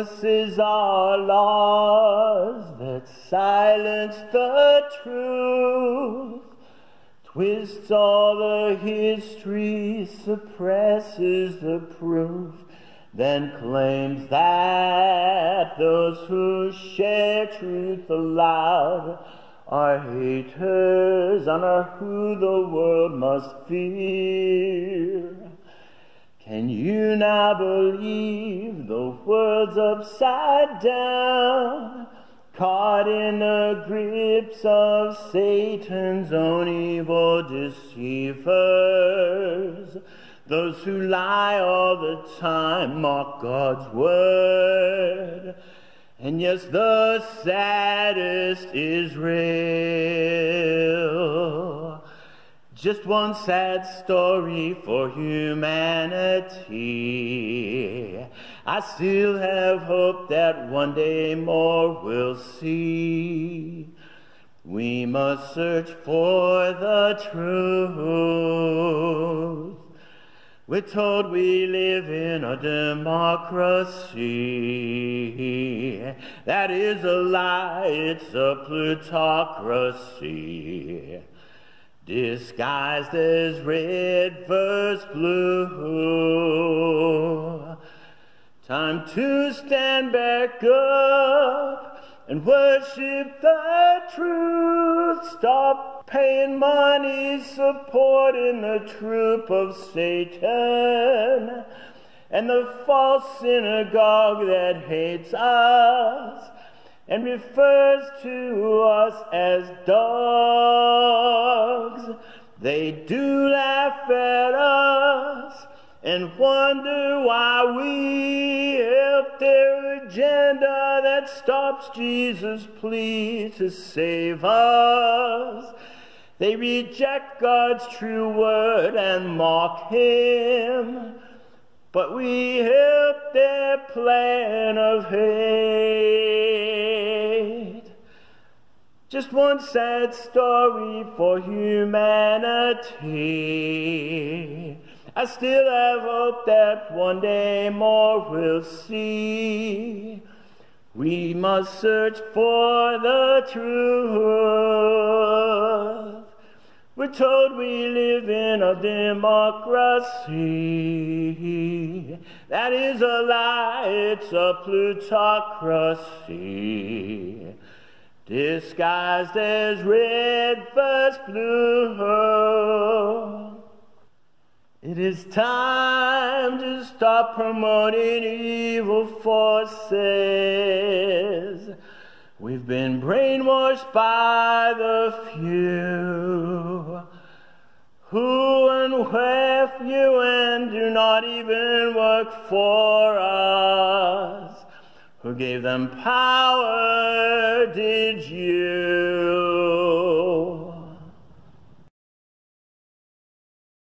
enforces our laws that silence the truth, twists all the history, suppresses the proof, then claims that those who share truth aloud are haters and are who the world must fear. Can you now believe the world's upside down? Caught in the grips of Satan's own evil deceivers. Those who lie all the time mock God's word. And yes, the saddest is real. Just one sad story for humanity. I still have hope that one day more we'll see. We must search for the truth. We're told we live in a democracy. That is a lie, it's a plutocracy. Disguised as red versus blue. Time to stand back up and worship the truth. Stop paying money supporting the troop of Satan and the false synagogue that hates us and refers to us as dogs. They do laugh at us and wonder why we help their agenda that stops Jesus' plea to save us. They reject God's true word and mock Him, but we help their plan of hate. Just one sad story for humanity. I still have hope that one day more we'll see. We must search for the truth. We're told we live in a democracy. That is a lie, it's a plutocracy. Disguised as red versus blue. It is time to stop promoting evil forces. We've been brainwashed by the few who and where few and do not even work for us. Who gave them power, did you?